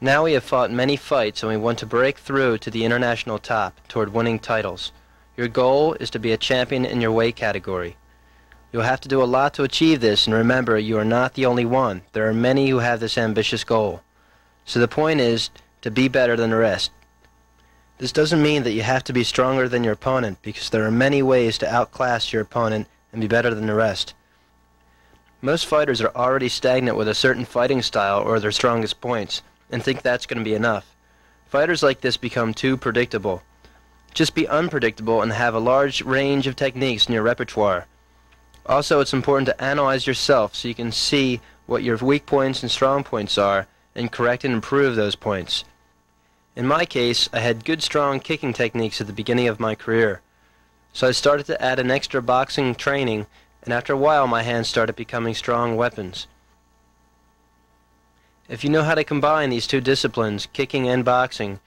Now we have fought many fights and we want to break through to the international top toward winning titles. Your goal is to be a champion in your weight category. You'll have to do a lot to achieve this and remember you are not the only one. There are many who have this ambitious goal. So the point is to be better than the rest. This doesn't mean that you have to be stronger than your opponent because there are many ways to outclass your opponent and be better than the rest. Most fighters are already stagnant with a certain fighting style or their strongest points and think that's going to be enough. Fighters like this become too predictable. Just be unpredictable and have a large range of techniques in your repertoire. Also, it's important to analyze yourself so you can see what your weak points and strong points are and correct and improve those points. In my case, I had good strong kicking techniques at the beginning of my career. So I started to add an extra boxing training, and after a while my hands started becoming strong weapons. If you know how to combine these two disciplines, kicking and boxing,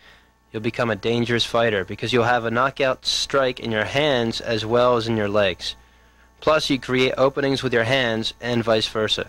you'll become a dangerous fighter because you'll have a knockout strike in your hands as well as in your legs. Plus, you create openings with your hands and vice versa.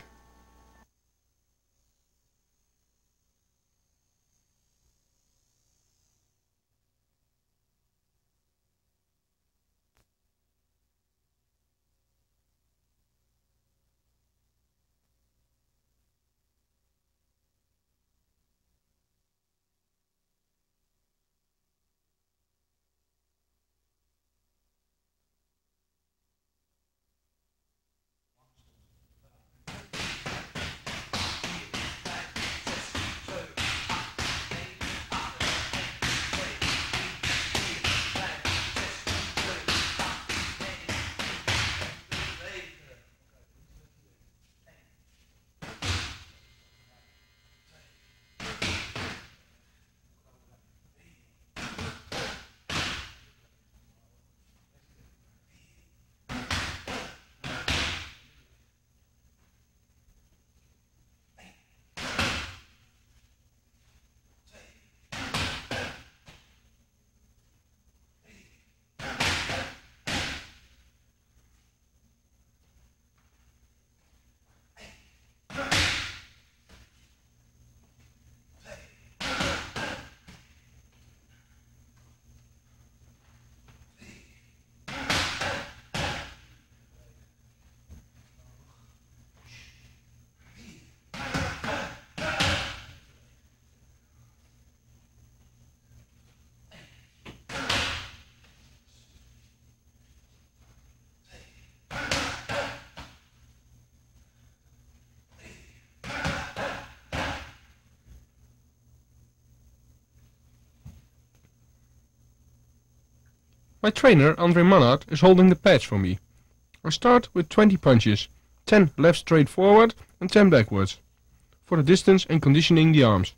My trainer, Andre Mannaart, is holding the pads for me. I start with 20 punches, 10 left straight forward and 10 backwards, for the distance and conditioning the arms.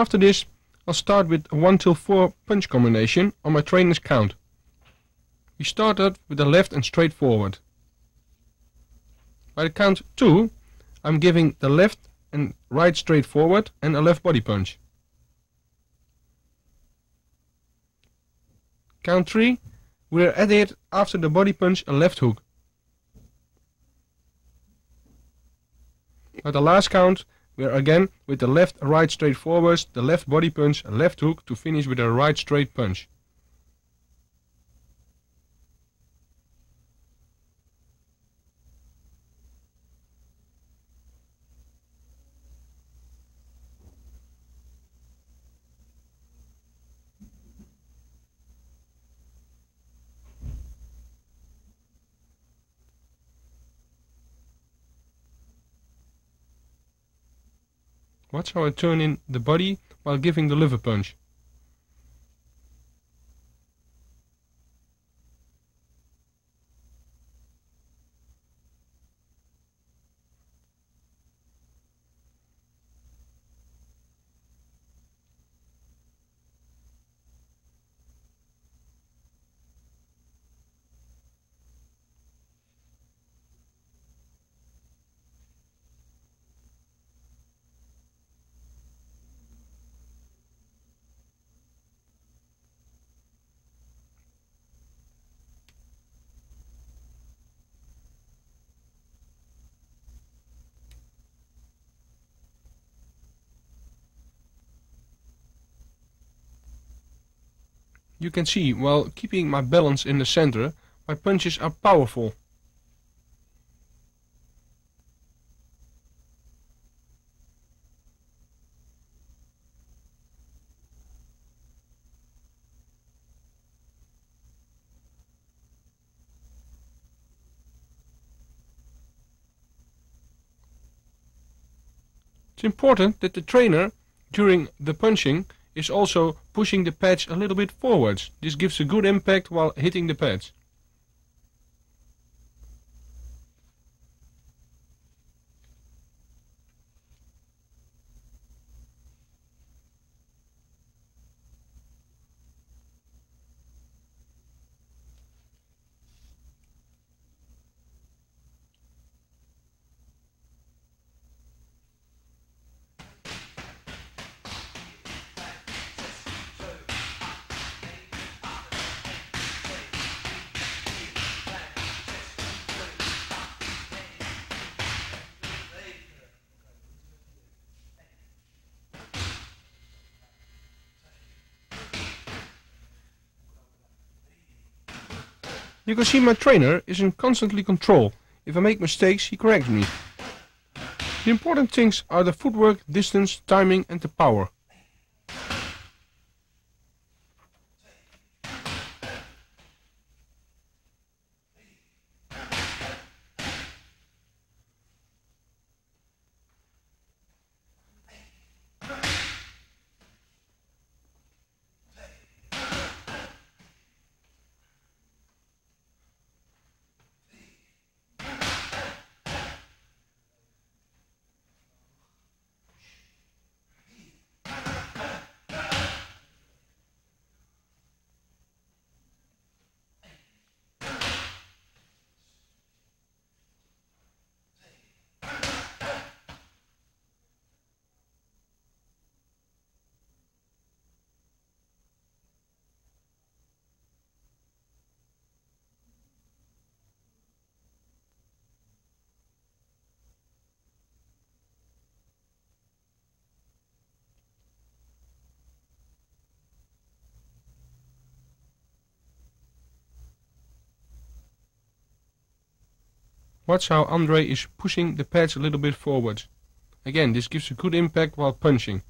After this, I'll start with a 1 till 4 punch combination on my trainer's count. We start out with the left and straight forward. By the count 2, I'm giving the left and right straight forward and a left body punch. Count 3, we're at it after the body punch a left hook. At the last count, we are again with the left right straight forwards, the left body punch, left hook to finish with a right straight punch. Watch how I turn in the body while giving the liver punch. You can see while keeping my balance in the center, my punches are powerful. It's important that the trainer, during the punching, is also pushing the pads a little bit forwards. This gives a good impact while hitting the pads. You can see my trainer is in constantly control. If I make mistakes, he corrects me. The important things are the footwork, distance, timing and the power. Watch how Andre is pushing the pads a little bit forward. Again, this gives a good impact while punching.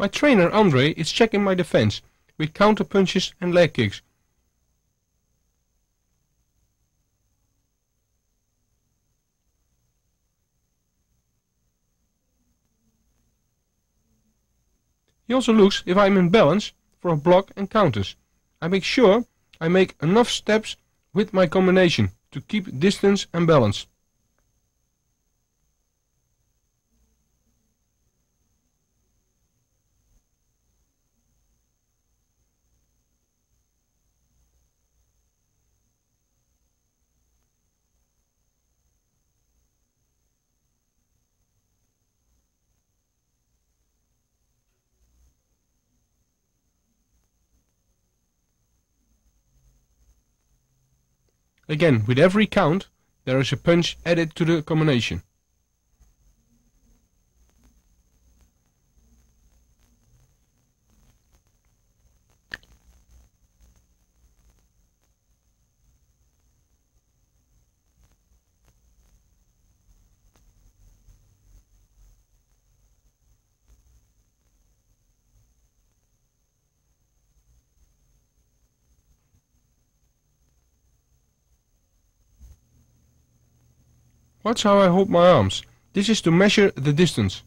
My trainer Andre is checking my defense with counter punches and leg kicks. He also looks if I'm in balance for a block and counters. I make sure I make enough steps with my combination to keep distance and balance. Again, with every count, there is a punch added to the combination. Watch how I hold my arms. This is to measure the distance.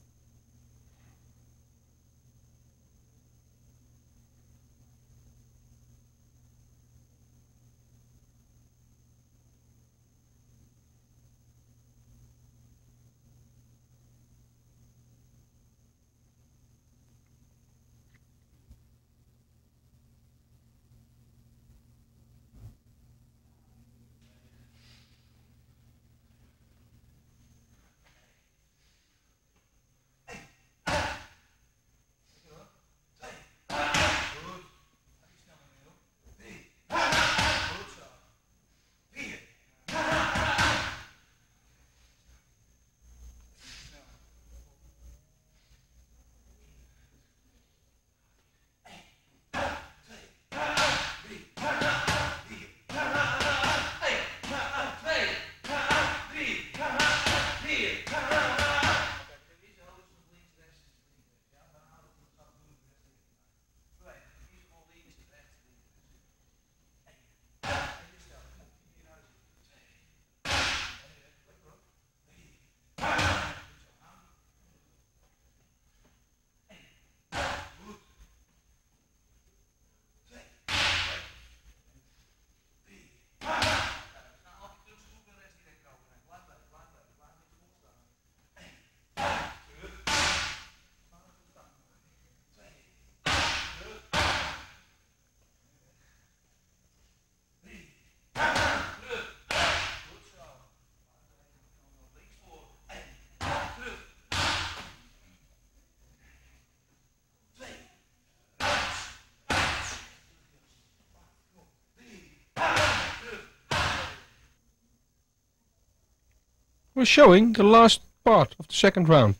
We're showing the last part of the second round.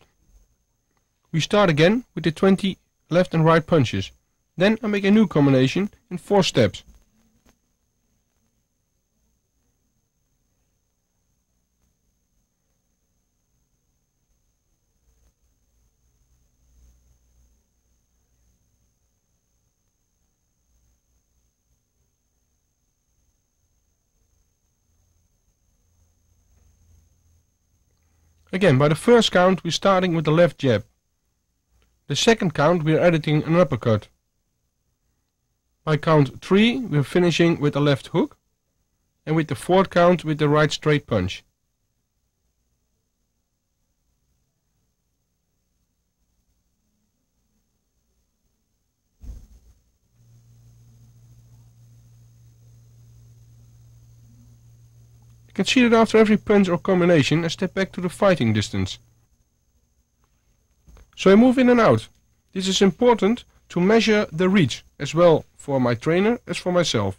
We start again with the 20 left and right punches. Then I make a new combination in 4 steps. Again, by the first count we're starting with the left jab. The second count we're editing an uppercut. By count 3 we're finishing with the left hook. And with the fourth count with the right straight punch. Can see that after every punch or combination I step back to the fighting distance. So I move in and out. This is important to measure the reach, as well for my trainer as for myself.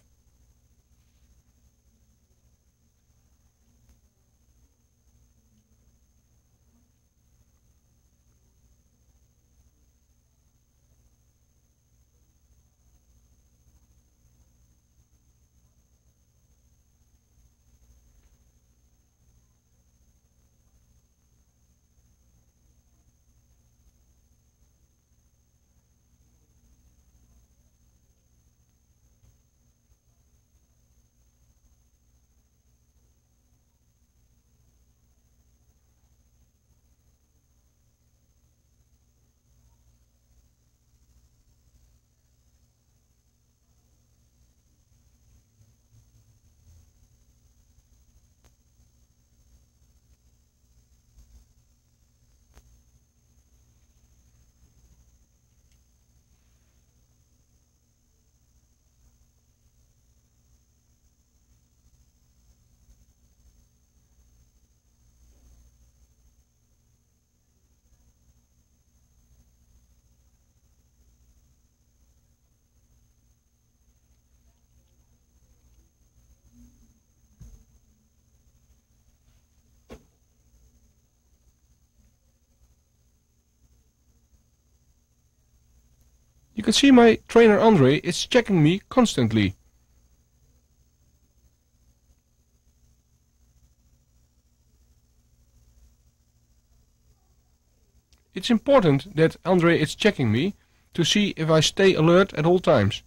You can see my trainer Andre is checking me constantly. It's important that Andre is checking me to see if I stay alert at all times.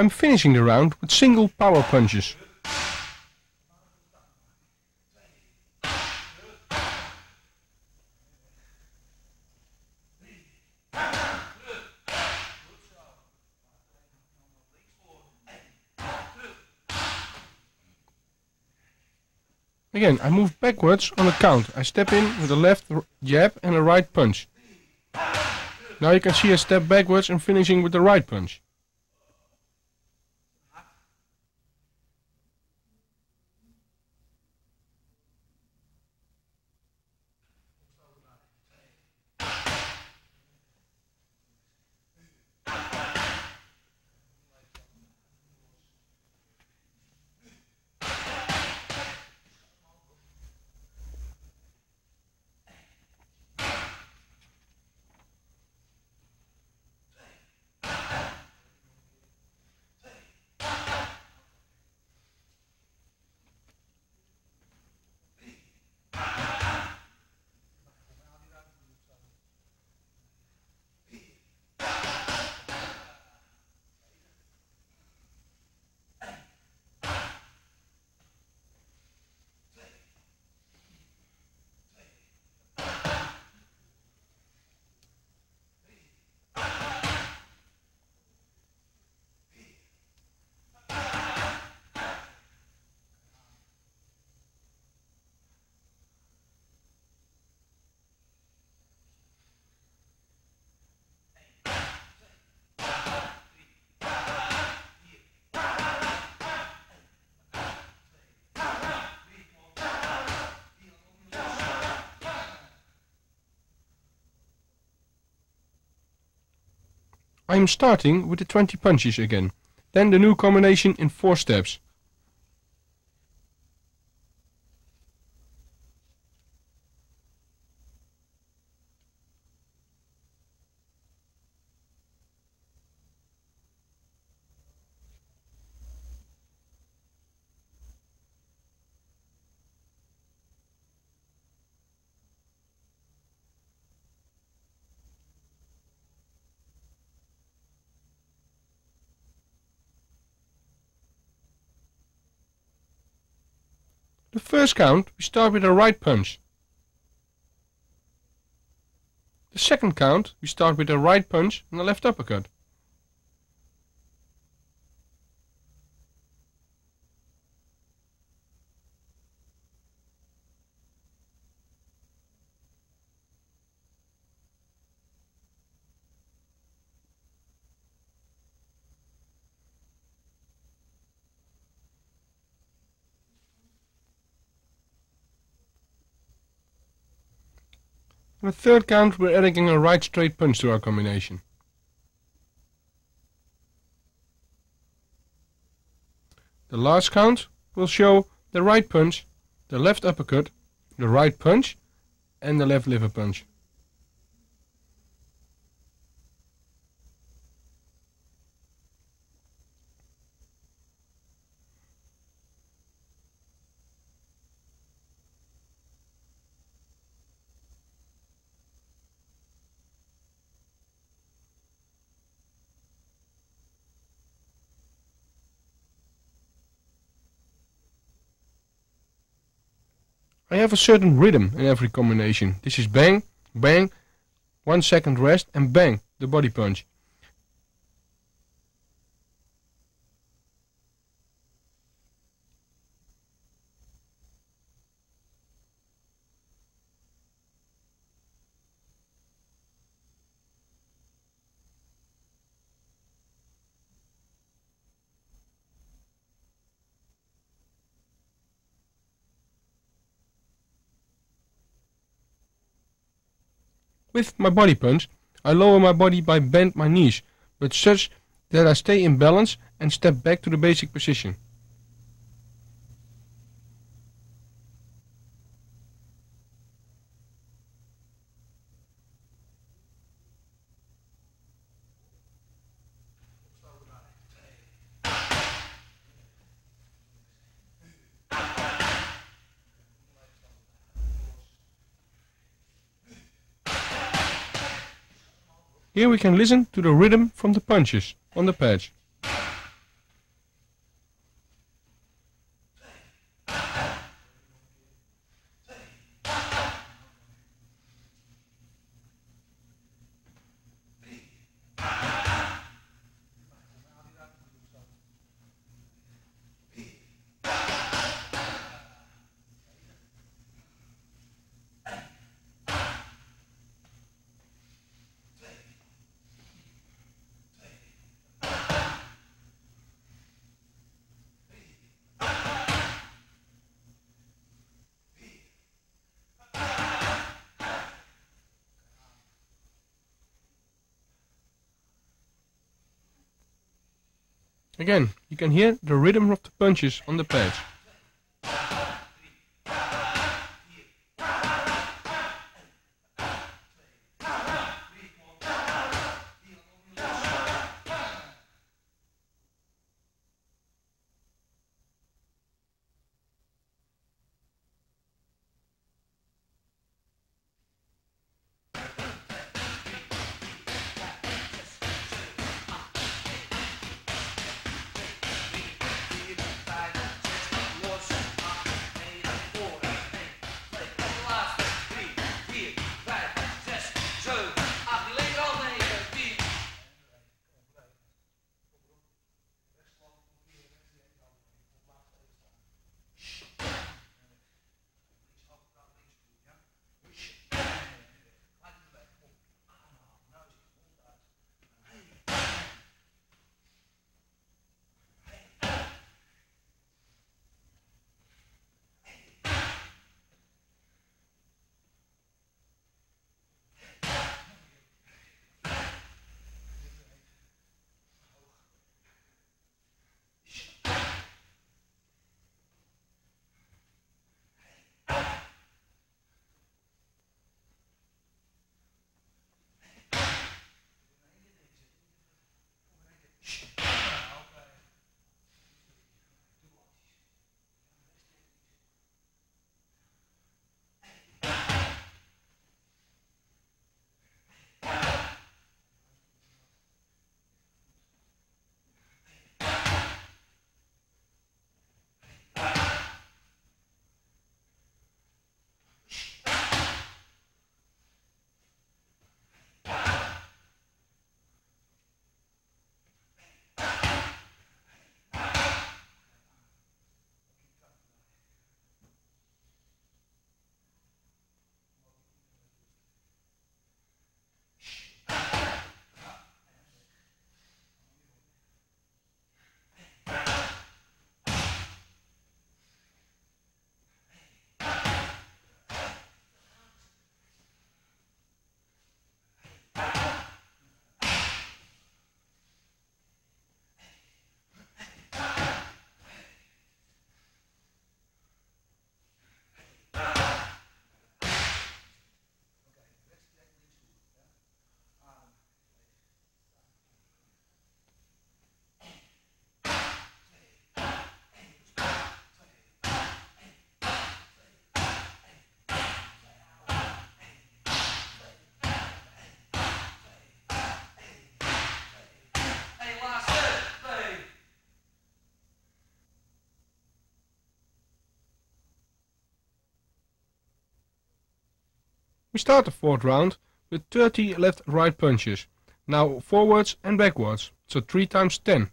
I'm finishing the round with single power punches. Again, I move backwards on a count. I step in with a left jab and a right punch. Now you can see I step backwards and finishing with the right punch. I am starting with the 20 punches again, then the new combination in 4 steps. The first count we start with a right punch. The second count we start with a right punch and a left uppercut. On the third count we're adding a right straight punch to our combination. The last count will show the right punch, the left uppercut, the right punch and the left liver punch. Have a certain rhythm in every combination. This is bang, bang, one second rest and bang, the body punch. With my body punch, I lower my body by bend my knees, but such that I stay in balance and step back to the basic position. Here we can listen to the rhythm from the punches on the patch. Again, you can hear the rhythm of the punches on the pads. We start the fourth round with 30 left-right punches. Now forwards and backwards, so 3 times 10.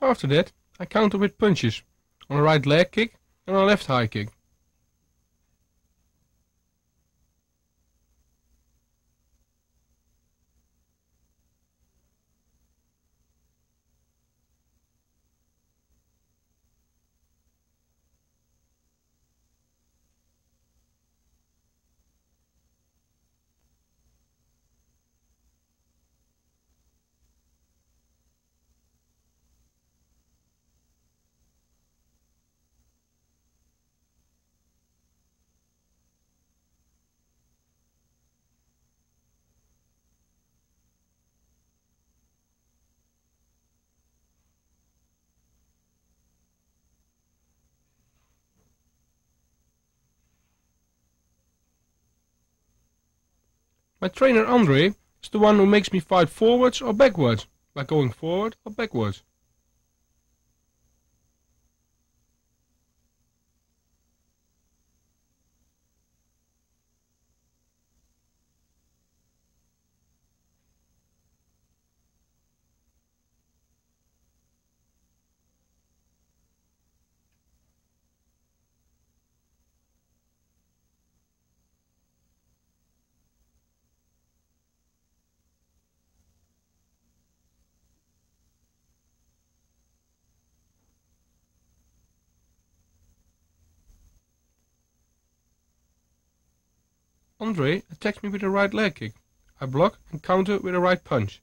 After that, I counter with punches on a right leg kick and a left high kick. My trainer Andre is the one who makes me fight forwards or backwards, by going forward or backwards. Andre attacks me with a right leg kick. I block and counter with a right punch.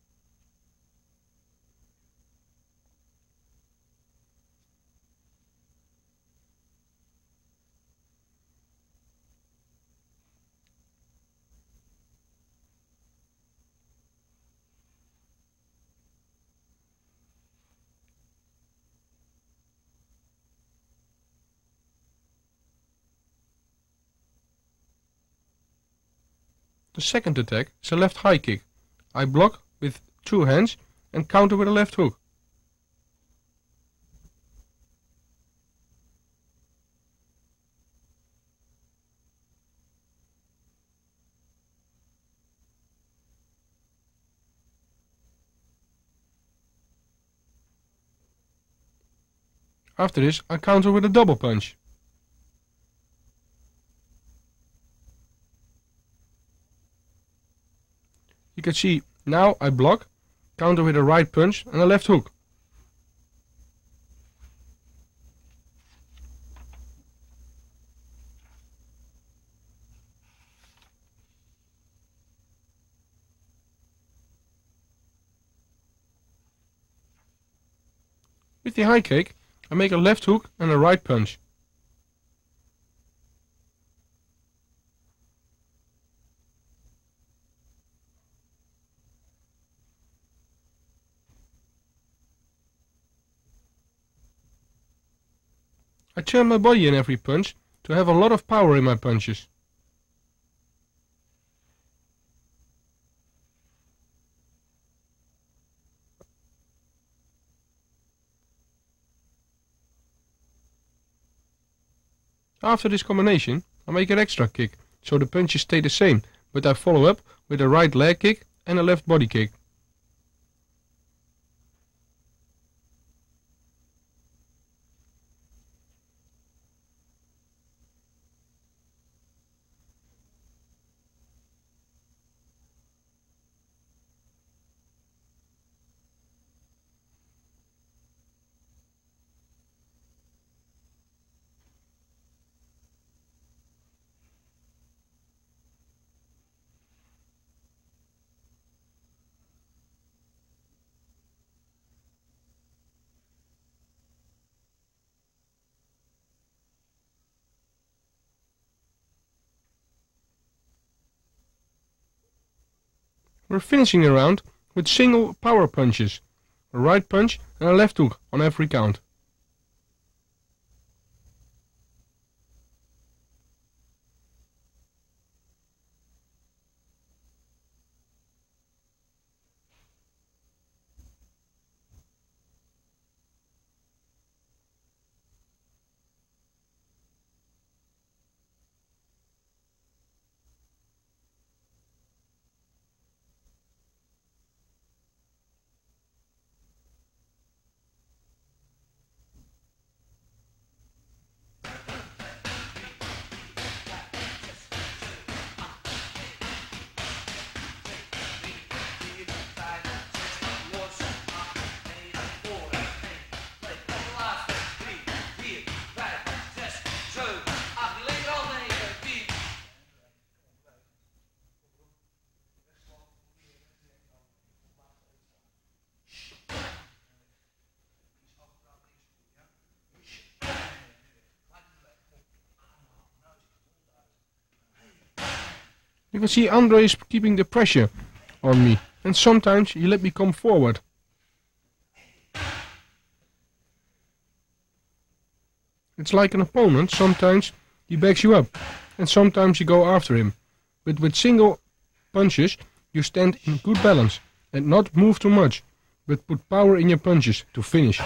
The second attack is a left high kick. I block with two hands and counter with a left hook. After this, I counter with a double punch. Can see now I block, counter with a right punch and a left hook. With the high kick, I make a left hook and a right punch. I turn my body in every punch to have a lot of power in my punches. After this combination, I make an extra kick, so the punches stay the same, but I follow up with a right leg kick and a left body kick. We're finishing the round with single power punches, a right punch and a left hook on every count. Can see Andre is keeping the pressure on me and sometimes he let me come forward. It's like an opponent, sometimes he backs you up and sometimes you go after him. But with single punches you stand in good balance and not move too much, but put power in your punches to finish.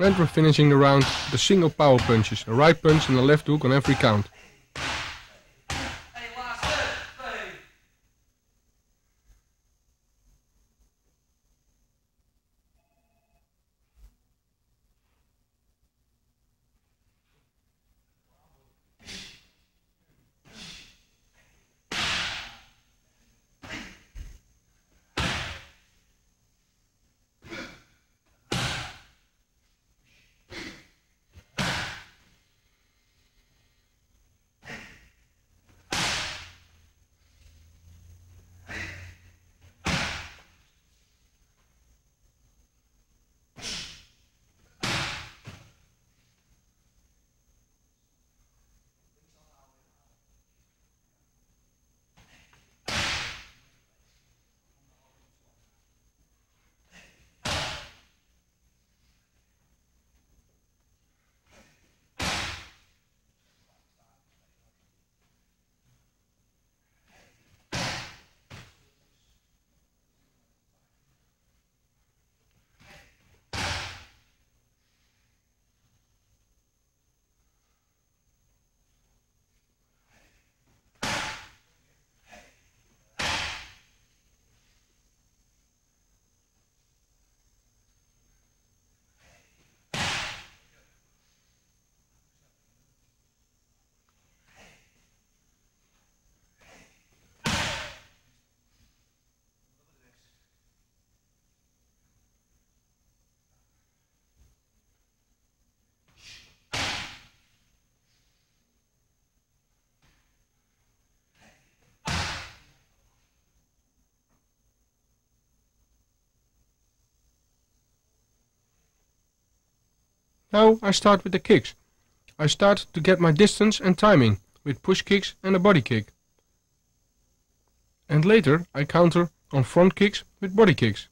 And we're finishing the round with a single power punches, a right punch and a left hook on every count. Now I start with the kicks. I start to get my distance and timing with push kicks and a body kick. And later I counter on front kicks with body kicks.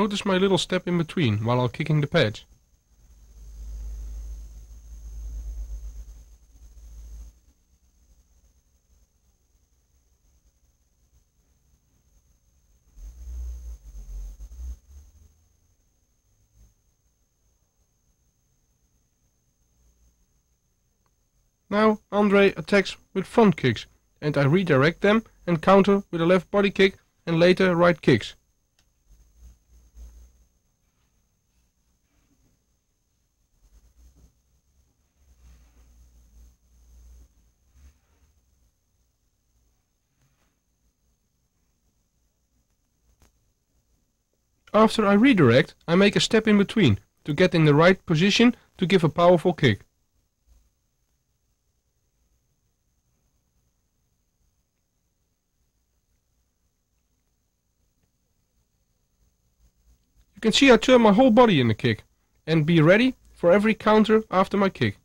Notice my little step in between while I'm kicking the pads. Now Andre attacks with front kicks and I redirect them and counter with a left body kick and later right kicks. After I redirect, I make a step in between to get in the right position to give a powerful kick. You can see I turn my whole body in the kick and be ready for every counter after my kick.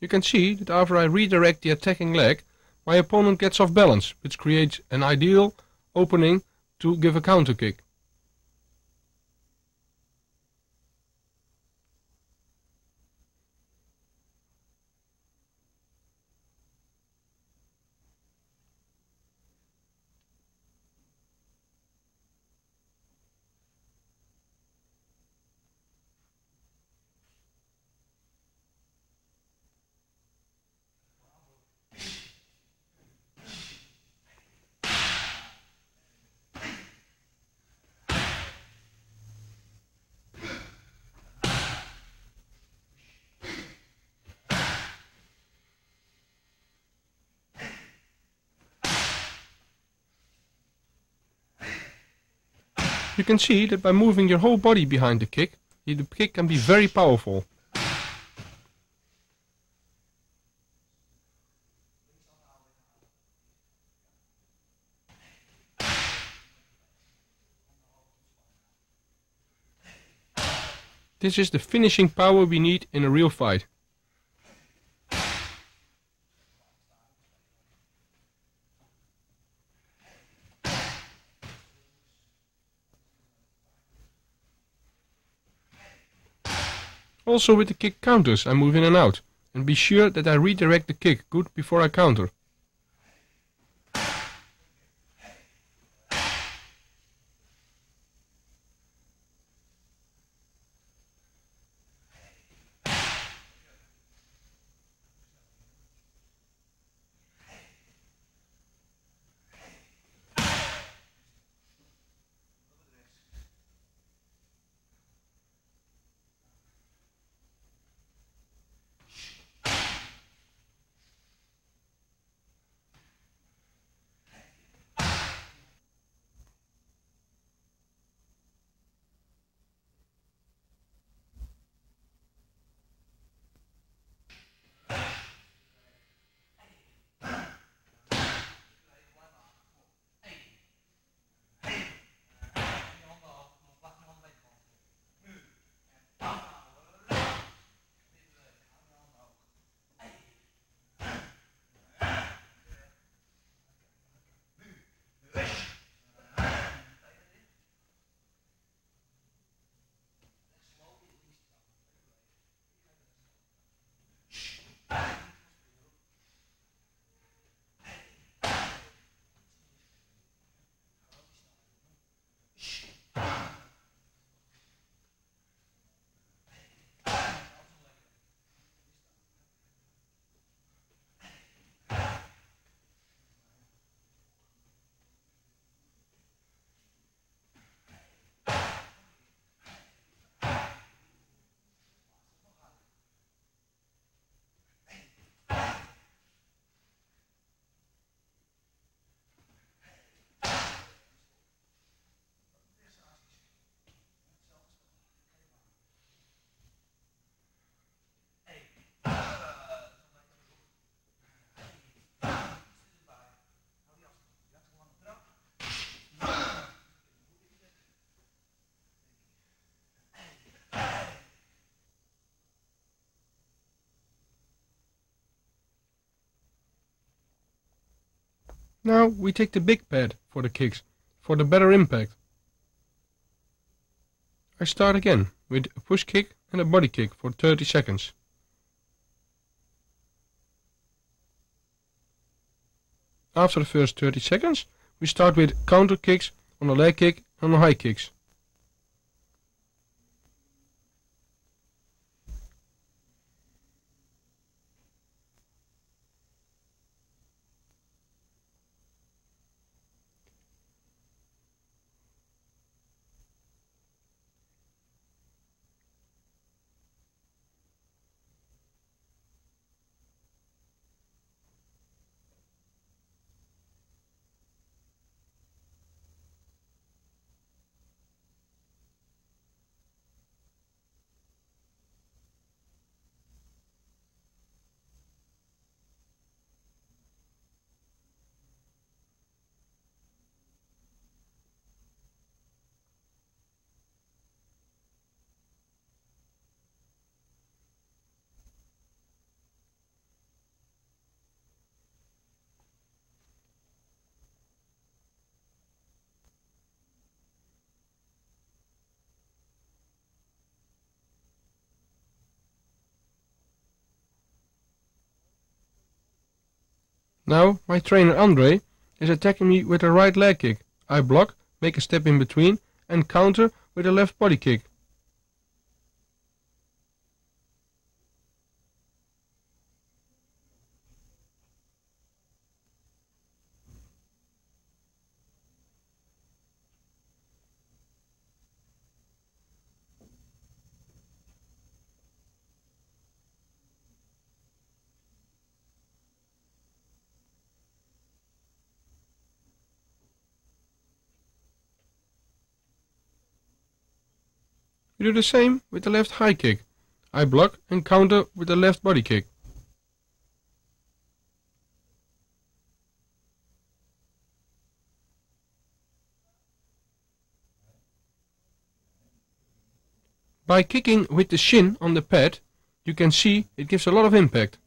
You can see that after I redirect the attacking leg, my opponent gets off balance, which creates an ideal opening to give a counter kick. Can see that by moving your whole body behind the kick, the kick can be very powerful. This is the finishing power we need in a real fight. Also with the kick counters I move in and out, and be sure that I redirect the kick good before I counter. Now we take the big pad for the kicks, for the better impact. I start again with a push kick and a body kick for 30 seconds. After the first 30 seconds, we start with counter kicks on the leg kick and the high kicks. Now my trainer Andre is attacking me with a right leg kick. I block, make a step in between and counter with a left body kick. We do the same with the left high kick. I block and counter with the left body kick. By kicking with the shin on the pad, you can see it gives a lot of impact.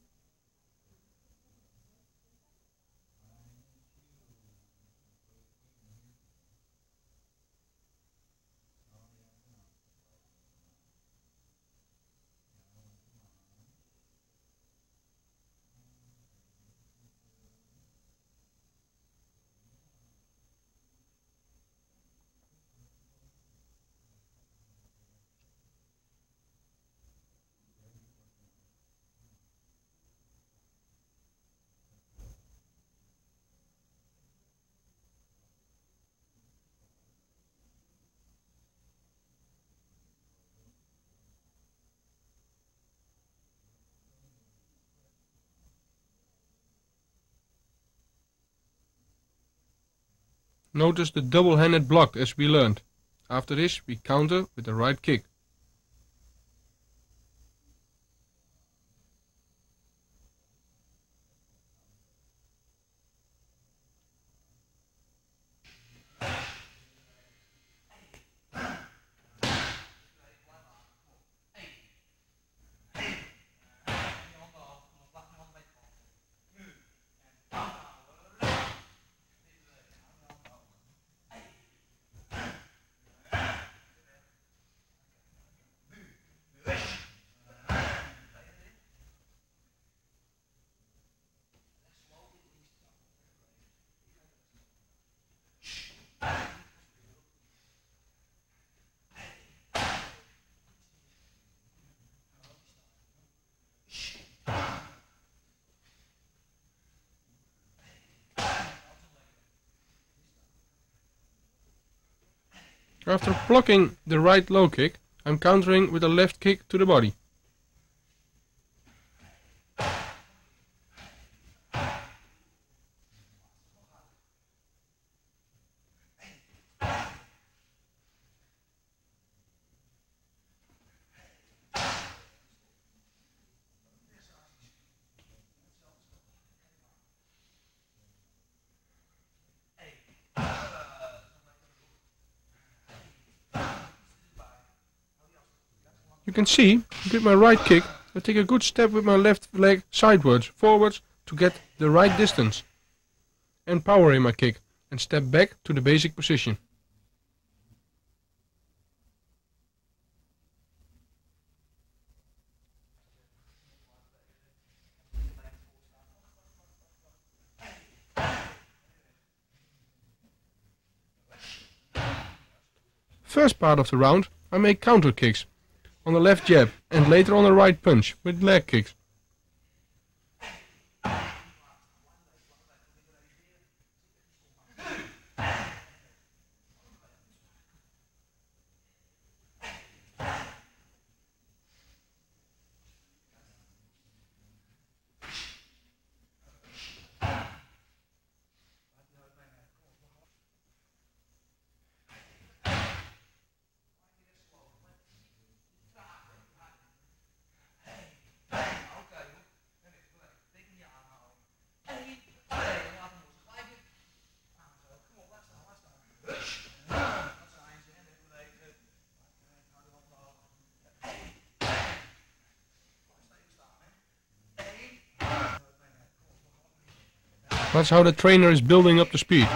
Notice the double-handed block as we learned. After this we counter with the right kick. After blocking the right low kick, I'm countering with a left kick to the body. You can see, with my right kick, I take a good step with my left leg sidewards, forwards, to get the right distance. And power in my kick, and step back to the basic position. First part of the round, I make counter kicks on the left jab and later on a right punch with leg kicks. That's how the trainer is building up the speed.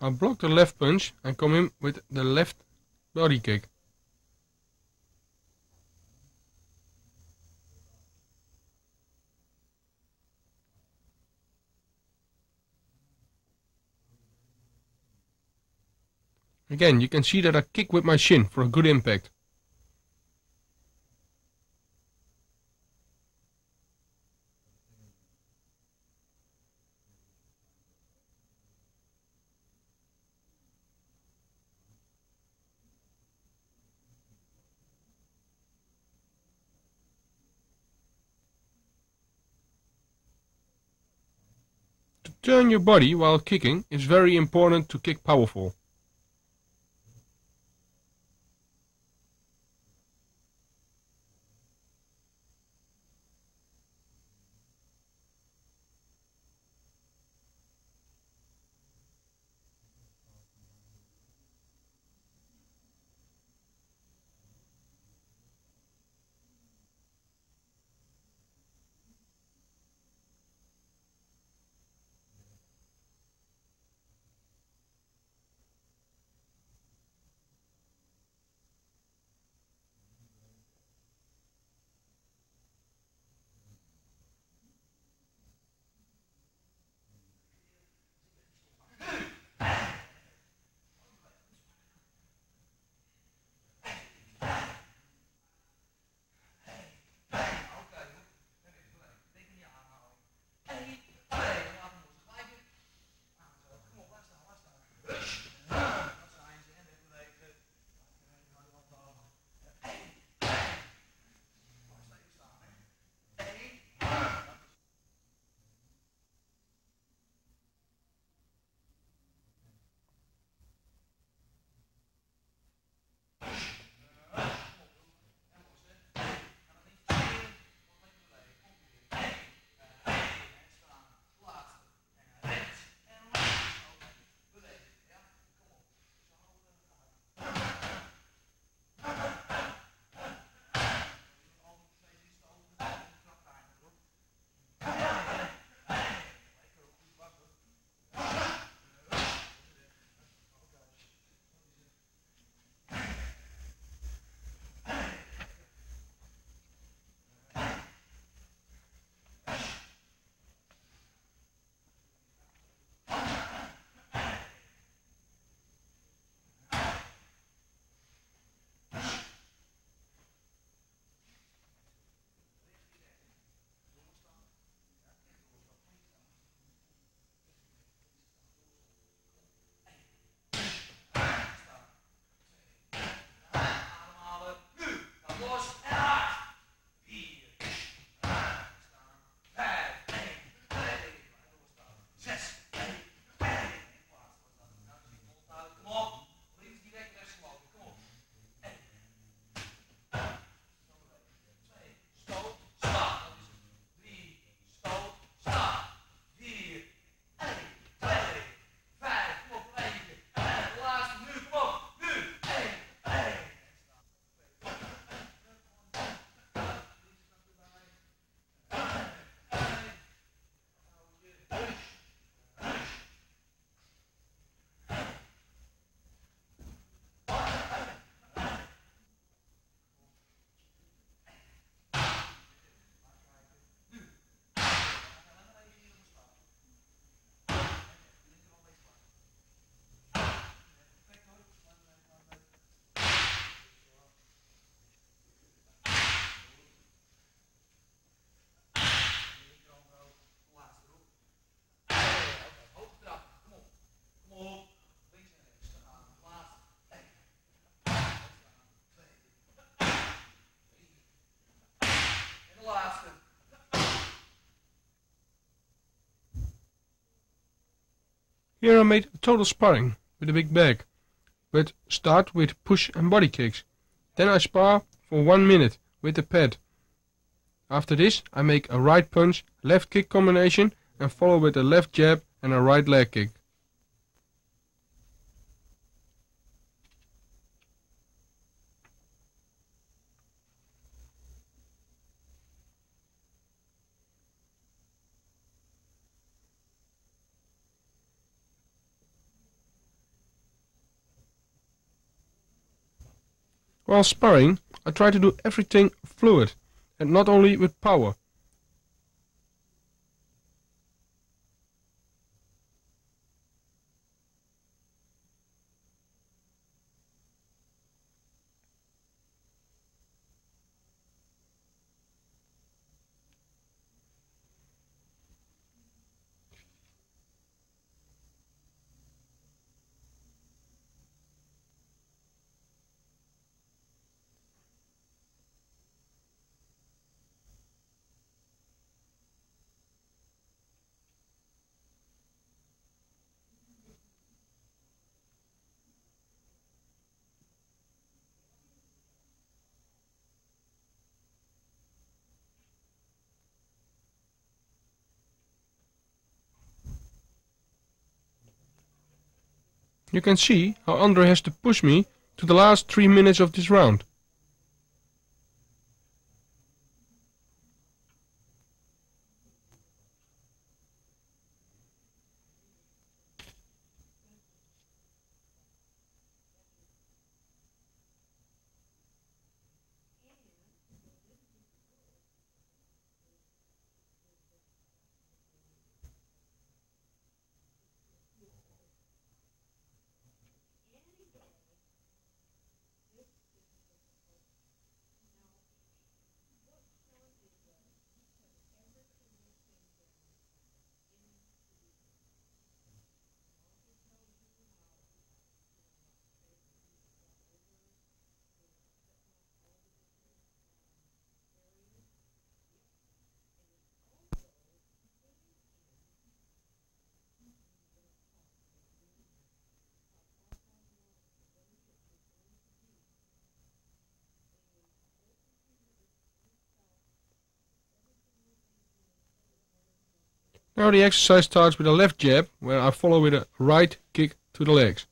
I'll block the left punch and come in with the left body kick. Again, you can see that I kick with my shin for a good impact. Turn your body while kicking is very important to kick powerful. Here I made a total sparring with a big bag, but start with push and body kicks. Then I spar for one minute with the pad. After this I make a right punch, left kick combination and follow with a left jab and a right leg kick. While sparring, I try to do everything fluid and not only with power. You can see how Andre has to push me to the last three minutes of this round. Now the exercise starts with a left jab, where I follow with a right kick to the legs.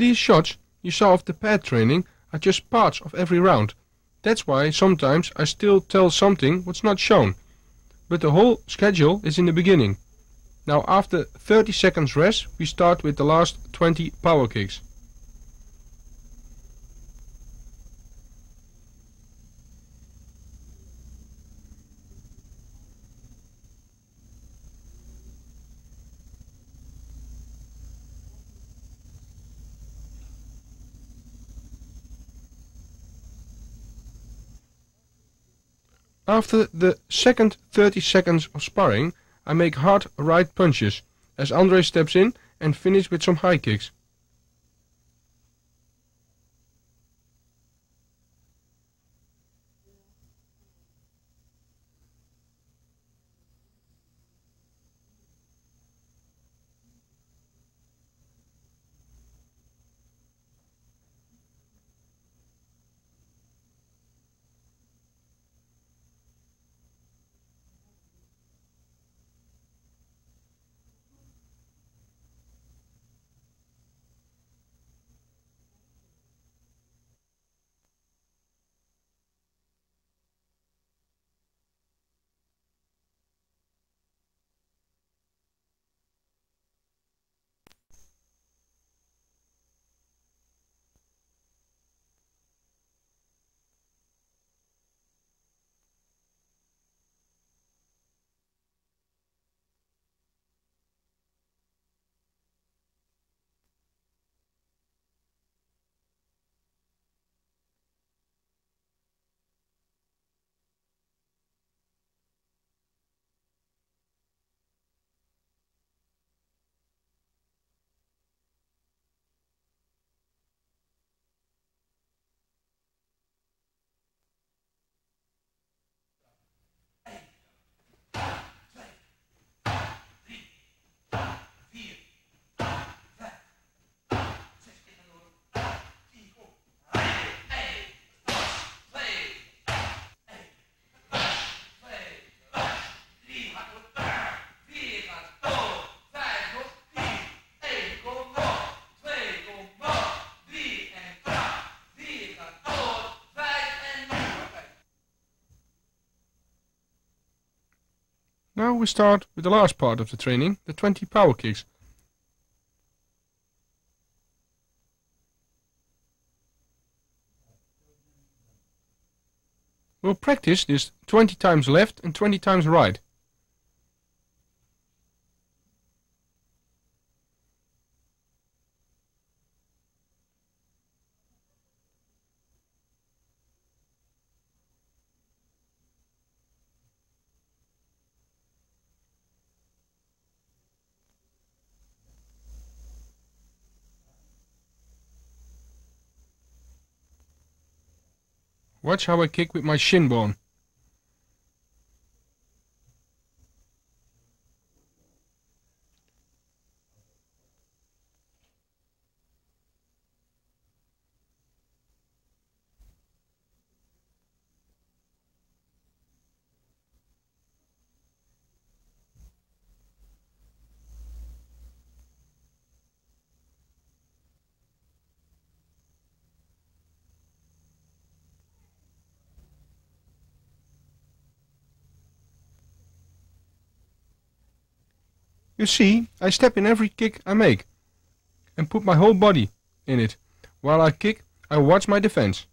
These shots you saw of the pad training are just parts of every round. That's why sometimes I still tell something what's not shown. But the whole schedule is in the beginning. Now after 30 seconds rest we start with the last 20 power kicks. After the second 30 seconds of sparring, I make hard right punches, as Andre steps in and finish with some high kicks. We start with the last part of the training, the 20 power kicks. We'll practice this 20 times left and 20 times right. Watch how I kick with my shin bone. You see, I step in every kick I make and put my whole body in it. While I kick, I watch my defense.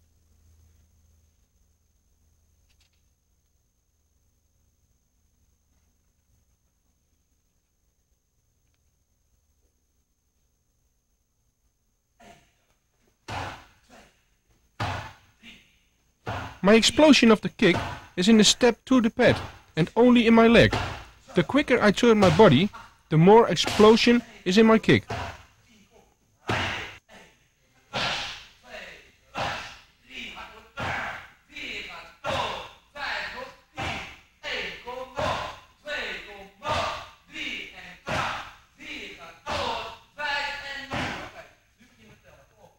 My explosion of the kick is in the step to the pad and only in my leg. The quicker I turn my body, the more explosion is in my kick.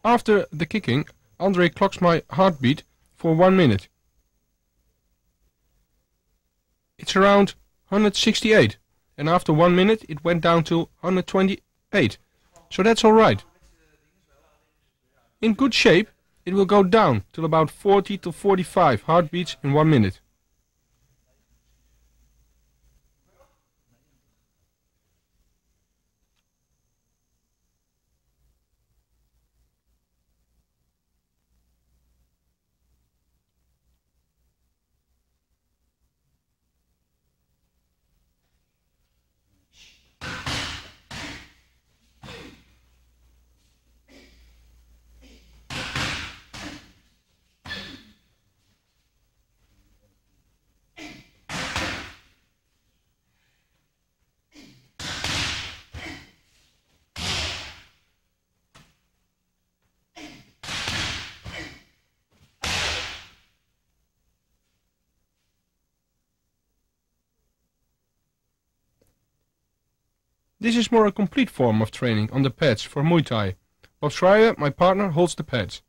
After the kicking, Andre clocks my heartbeat for one minute. It's around 168 and after one minute it went down to 128. So that's alright. In good shape, it will go down till about 40 to 45 heartbeats in one minute. This is more a complete form of training on the pads for Muay Thai. Bob Schreier, my partner, holds the pads.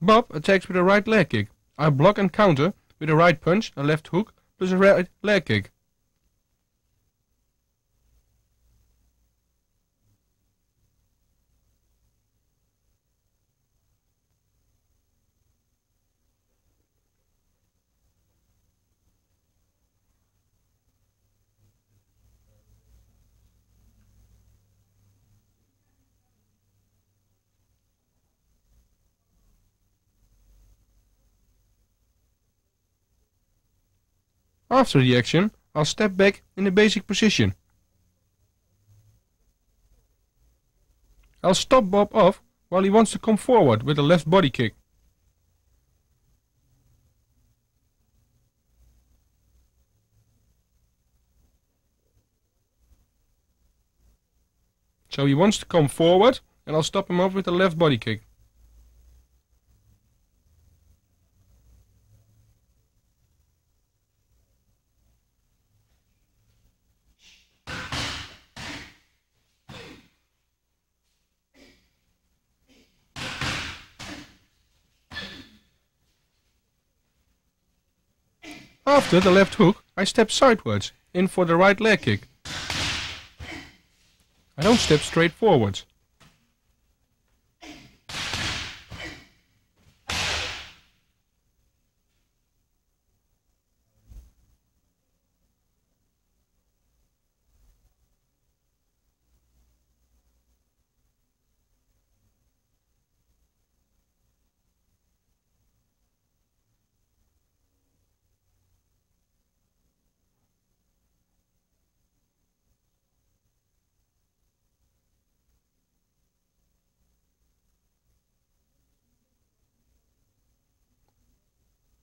Bob attacks with a right leg kick. I block and counter with a right punch, a left hook, plus a right leg kick. After the action, I'll step back in the basic position. I'll stop Bob off while he wants to come forward with a left body kick. So he wants to come forward and I'll stop him off with a left body kick. After the left hook, I step sideways, in for the right leg kick. I don't step straight forwards.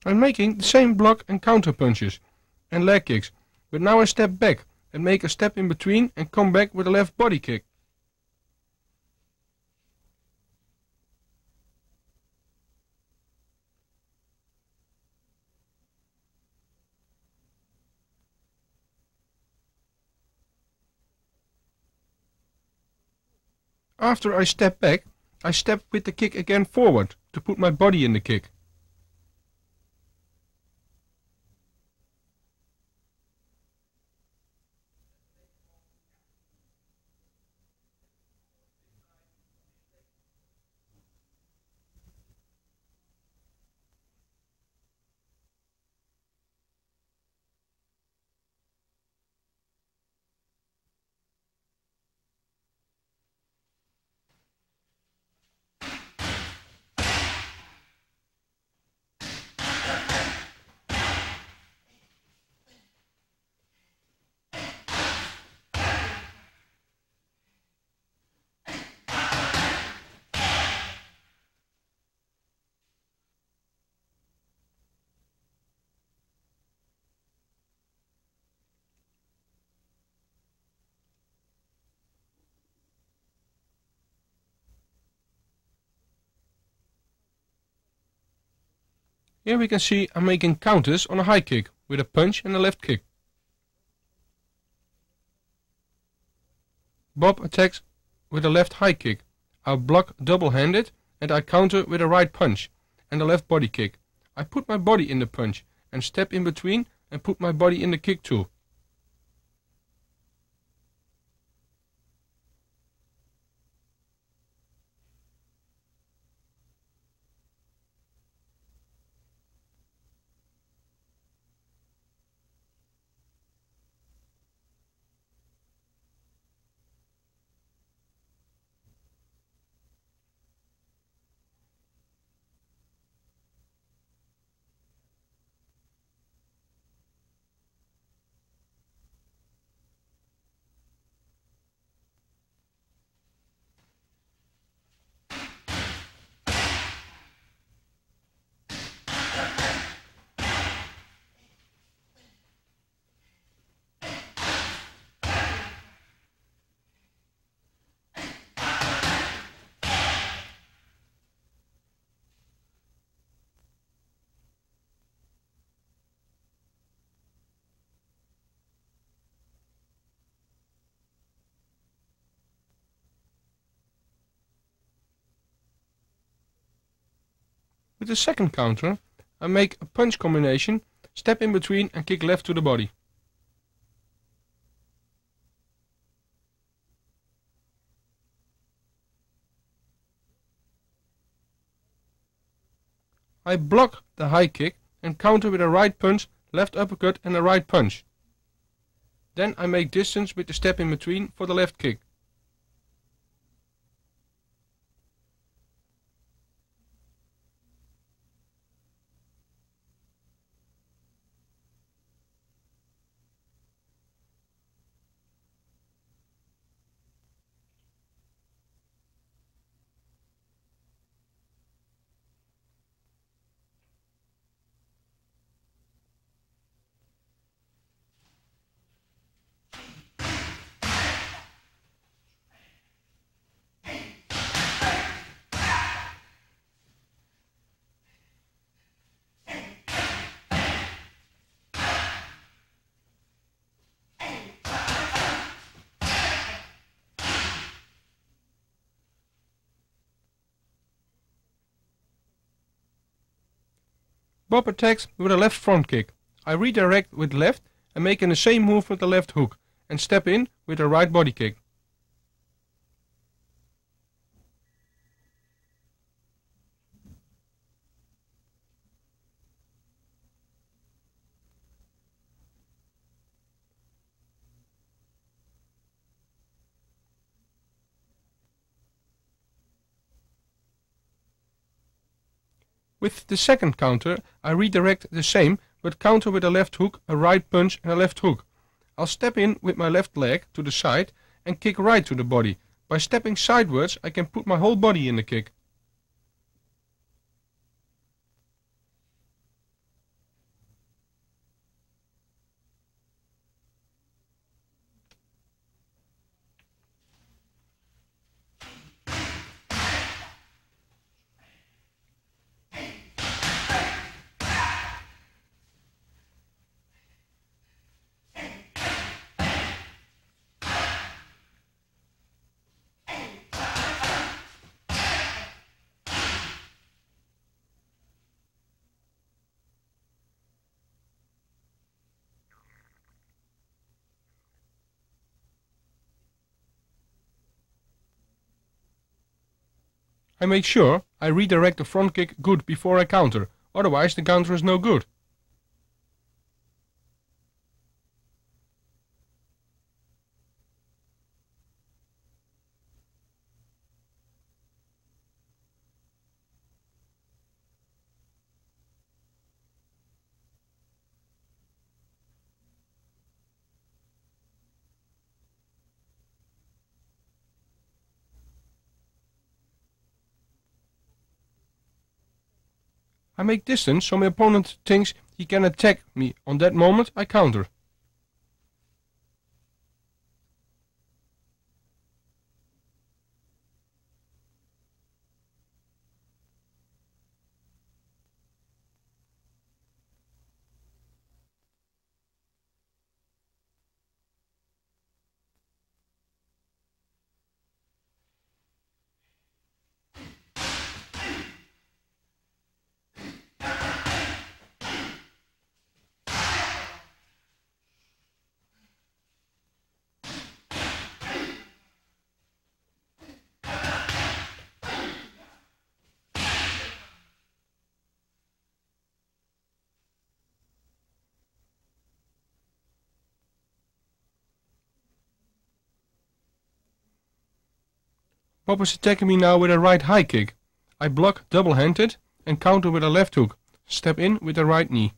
I'm making the same block and counter punches and leg kicks, but now I step back and make a step in between and come back with a left body kick. After I step back, I step with the kick again forward to put my body in the kick. Here we can see I'm making counters on a high kick with a punch and a left kick. Bob attacks with a left high kick. I block double-handed and I counter with a right punch and a left body kick. I put my body in the punch and step in between and put my body in the kick too. With the second counter, I make a punch combination, step in between and kick left to the body. I block the high kick and counter with a right punch, left uppercut and a right punch. Then I make distance with the step in between for the left kick. Bob attacks with a left front kick. I redirect with left and making the same move with the left hook and step in with a right body kick. With the second counter, I redirect the same, but counter with a left hook, a right punch and a left hook. I'll step in with my left leg to the side and kick right to the body. By stepping sideways, I can put my whole body in the kick. I make sure I redirect the front kick good before I counter, otherwise the counter is no good. I make distance so my opponent thinks he can attack me. On that moment I counter. Bob is attacking me now with a right high kick. I block double-handed and counter with a left hook. Step in with a right knee.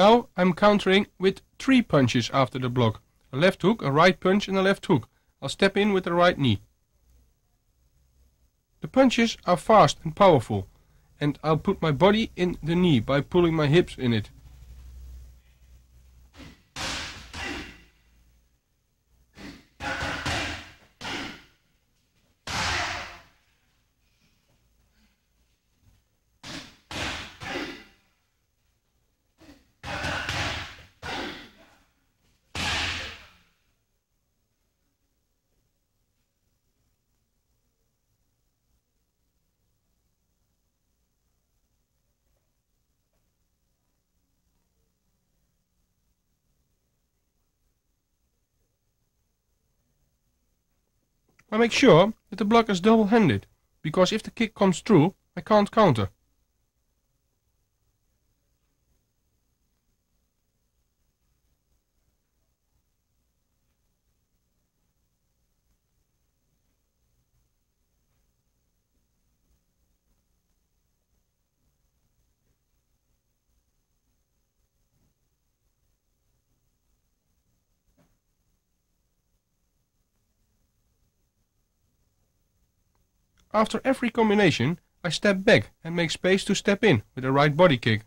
Now I'm countering with three punches after the block. A left hook, a right punch and a left hook. I'll step in with the right knee. The punches are fast and powerful and I'll put my body in the knee by pulling my hips in it. I make sure that the block is double-handed, because if the kick comes through, I can't counter. After every combination, I step back and make space to step in with a right body kick.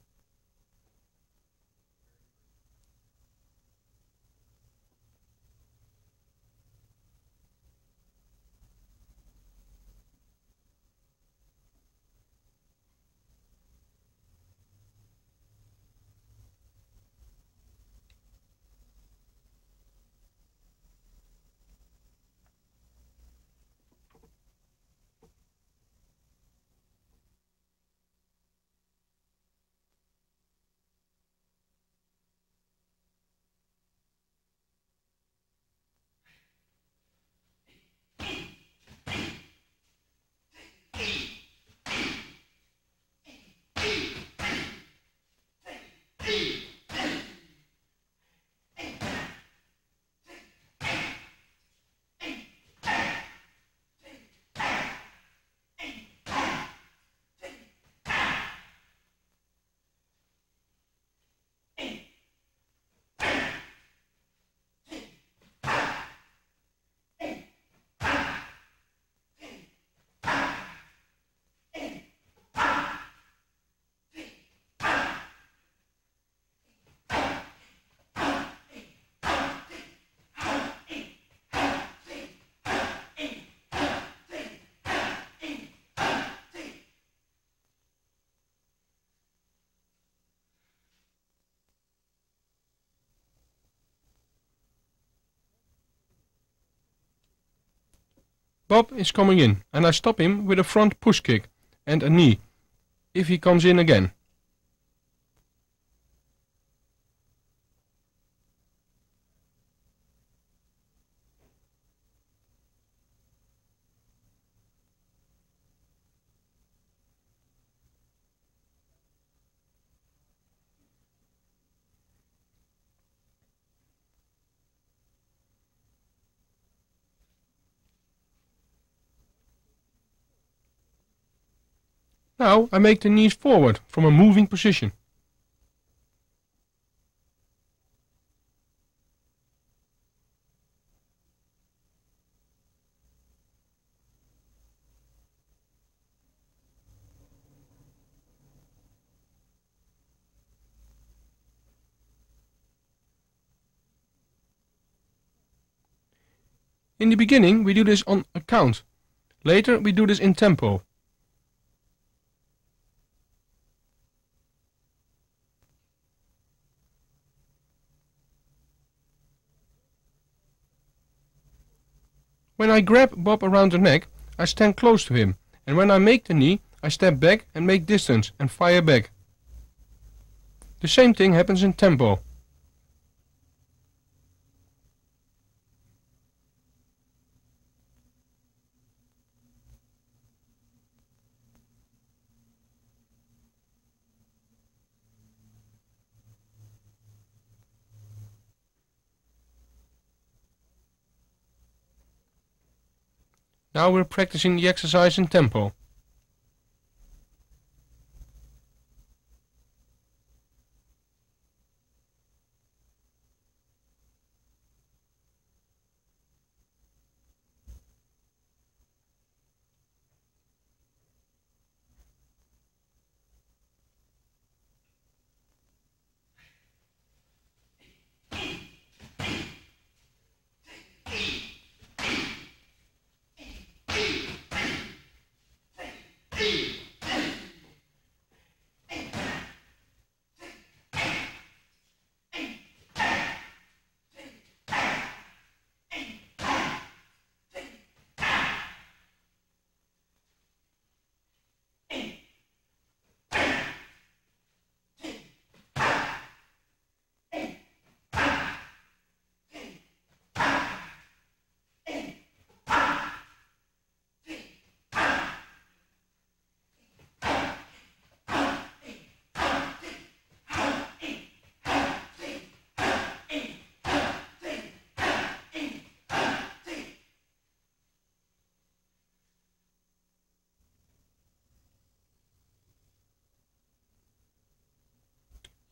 Bob is coming in and I stop him with a front push kick and a knee if he comes in again. Now I make the knees forward from a moving position. In the beginning we do this on a count. Later we do this in tempo. When I grab Bob around the neck, I stand close to him, and when I make the knee, I step back and make distance and fire back. The same thing happens in tempo. Now we're practicing the exercise in tempo.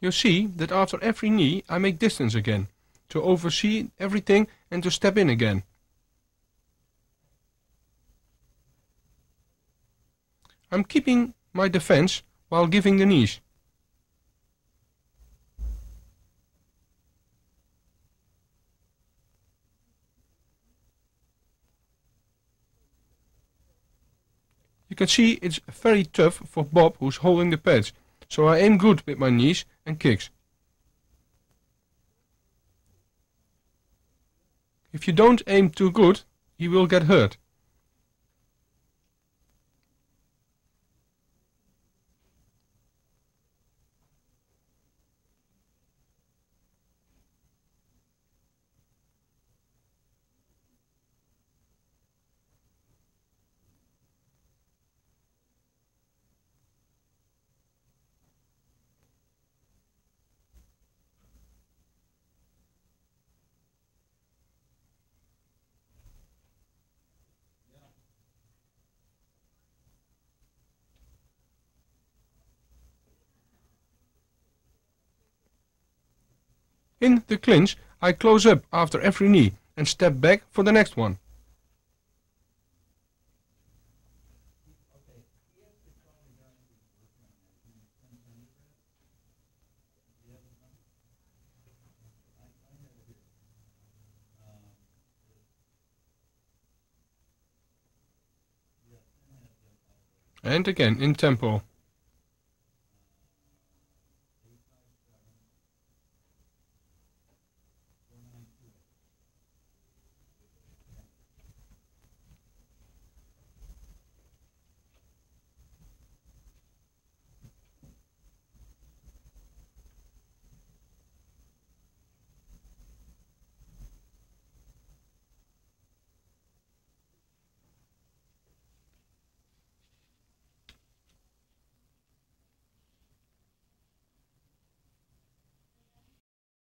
You'll see that after every knee I make distance again, to oversee everything and to step in again. I'm keeping my defense while giving the knees. You can see it's very tough for Bob who's holding the pads, so I aim good with my knees and kicks. If you don't aim too good, you will get hurt. In the clinch, I close up after every knee and step back for the next one. And again in tempo.